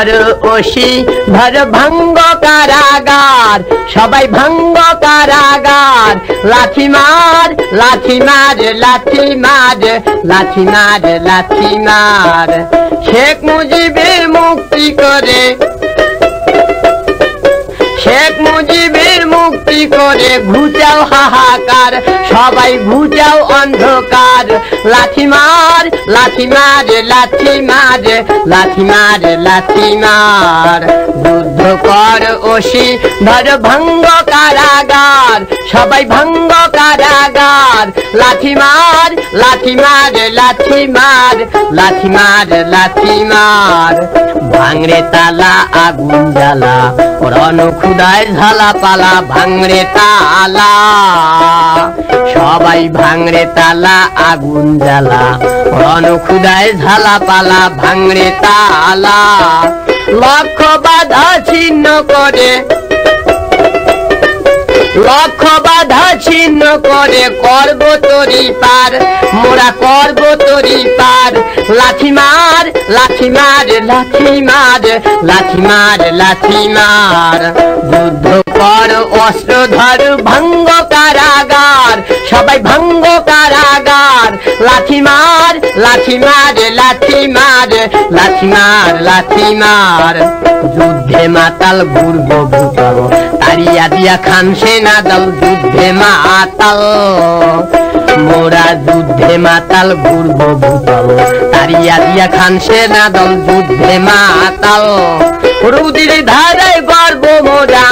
ধর ওসি ধর ভাঙ্গ কারাগার। সবাই ভঙ্গ কারাগার। লাঠি মার লাঠি মার লাঠি মার লাঠি মার লাঠি মার। শেখ মুজিবের মুক্তি করে করে ঘুচাও হাহাকার, সবাই ঘুচাও অন্ধকার। লাঠি মার লাঠি মার লাঠি মার লাঠি মার লাঠি মার। যুদ্ধ কর ওসি, ধর ভঙ্গ কারাগার। সবাই ভঙ্গ কারাগার। লাঠি মার লাঠি মার লাঠি মার লাঠি মার লাঠি মার। ভাঙরে তালা, আগুন জ্বালা রণ খুদায় ঝালা পালা ভাঙরে তালা। সবাই ভাঙরে তালা, আগুন জ্বালা। রণ খুদায় ঝালা পালা ভাঙরে তালা। লক্ষ বাধা ছিন্ন করে লক্ষ বাধা ছিন্ন করে করব তরি পার, মোরা করব তরি পার। লাঠি মার লাঠি মার লাঠি মার লাঠি মার লাঠি মার। যুদ্ধ কর অস্ত্র ধর ভঙ্গ কারাগার। সবাই ভঙ্গ কারাগার। লাঠি মার লাঠি মার লাঠি মার লাঠি মার লাঠি মার। যুদ্ধে মাতাল ঘুরব ভূতল তারিয়া দিয়া খান সেনা দল যুদ্ধে মাতাল। মোরা যুদ্ধে মাতাল ঘুরব ভূতল তারিয়া দিয়া খান সেনা দল যুদ্ধে মাতাল। রুদির ধারায় গর্ব মোরা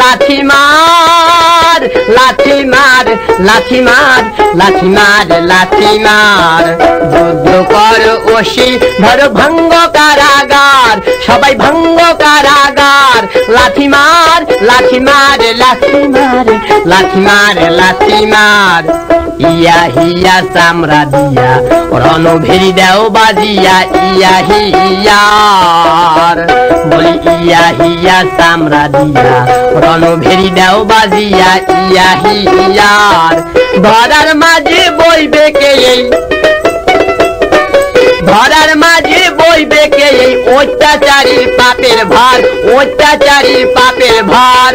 লাঠি মার লাঠি মার লাঠি মার লাঠি মার লাঠি মার। যুদ্ধ কর ওষি ধর ভঙ্গ কারাগার, সবাই ভঙ্গ কারাগার। লাঠি মার লাঠি মার লাঠি মার লাঠি মার লাঠি মার। ইয়া হিয়া, চামড়া দিয়া। রণ ভেরি দেও বাজিয়া, ইয়া হিয়ার বলি ইয়া, হিয়া, চামড়া দিয়া। রণ ভেরি দেও বাজিয়া, ইয়া হিয়ার ধরার মাঝে বইবে কে এই? ধরার মাঝে বইবে কে এই? অত্যাচারীর পাপের ভার অত্যাচারীর পাপের ভার।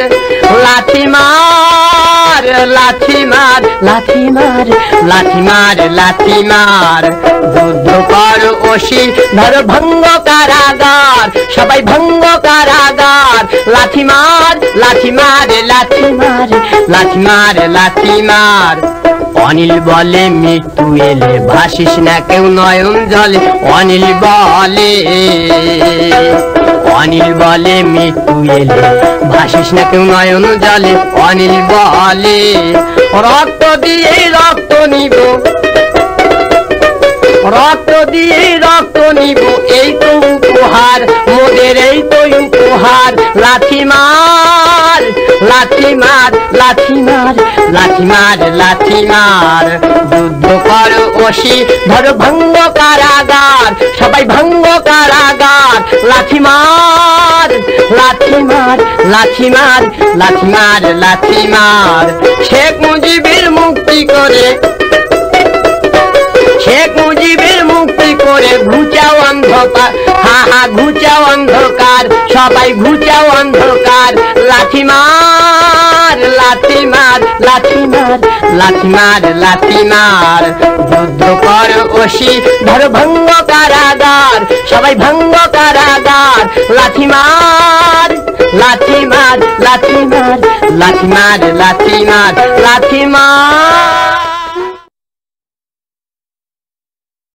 লাঠি লাঠি মার লাঠি মার লাঠি মার লাঠি মার। যুদ্ধ কর ওসি, ধর ভঙ্গ কারাগার, সবাই ভঙ্গ কারাগার। লাঠি মার লাঠি মার লাঠি মার লাঠি মার লাঠি মার। অনিল বলে, মৃত্যু এলে ভাসিস না, কেউ নয়ন জলে। অনিল বলে অনিল বলে, মৃত্যু এলে। ভাসিস না কেউ নয়ন জলে, অনিল বলে, রক্ত দিয়ে রক্ত নিব। রক্ত দিয়ে রক্ত নিব, এই তো উপহার, মোদের এই তো উপহার লাঠি মার লাঠি মার লাঠি মার লাঠি মার লাঠি মার। যুদ্ধ কর ওসি, ধর ভঙ্গ কারাগার, সবাই ভঙ্গ কারাগার। লাঠি মার লাঠি মার লাঠি মার লাঠি মার লাঠি মার। শেখ মুজিবের মুক্তি করে, শেখ মুজিবের মুক্তি করে ঘুচাও অন্ধকার। হা হা, ঘুচাও অন্ধকার। সবাই ঘুচাও অন্ধকার। লাঠি মার লাঠি মার লাঠি মার লাঠি মার লাঠি মার। যুদ্ধ কর ওসি, ধর ভঙ্গ কারাগার। সবাই ভঙ্গ কারাগার। লাঠি মার লাঠি মার লাঠি মার লাঠি মার লাঠি মার লাঠি মার।